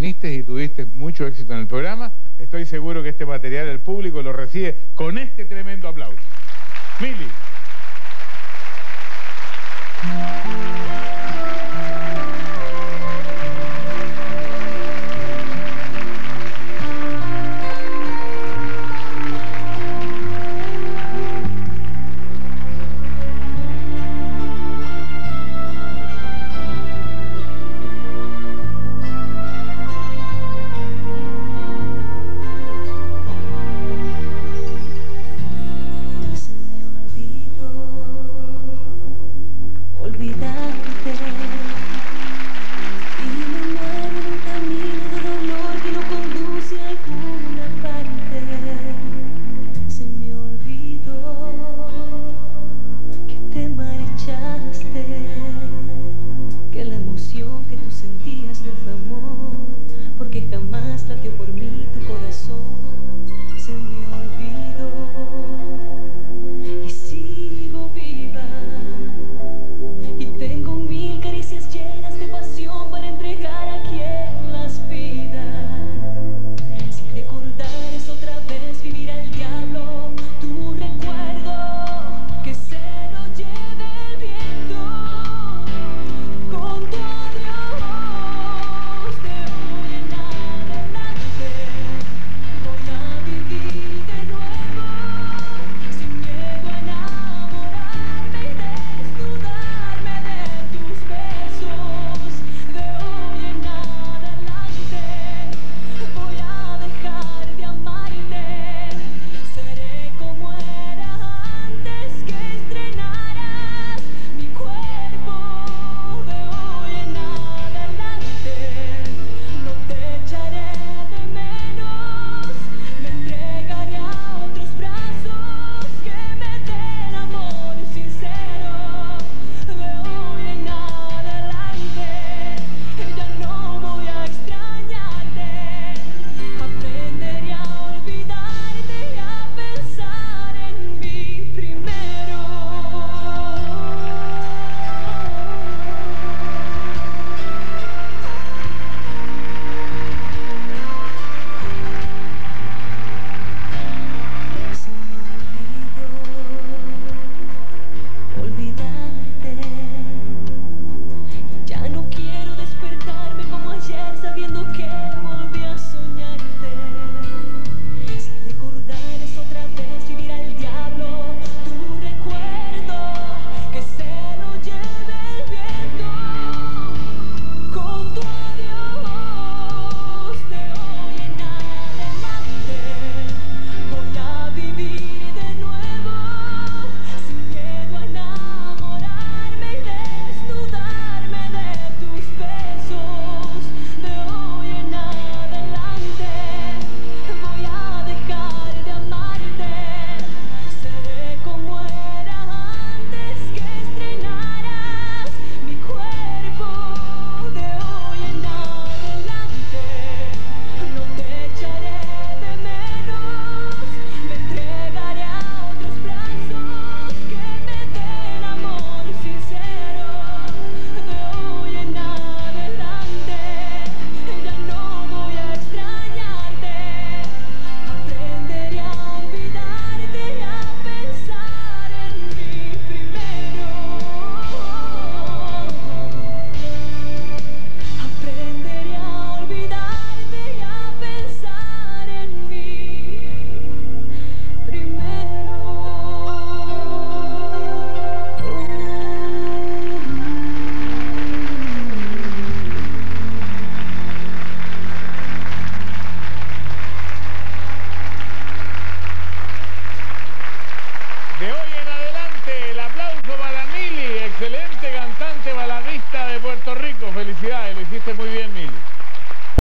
viniste y tuviste mucho éxito en el programa. Estoy seguro que este material el público lo recibe con este tremendo aplauso. Mili.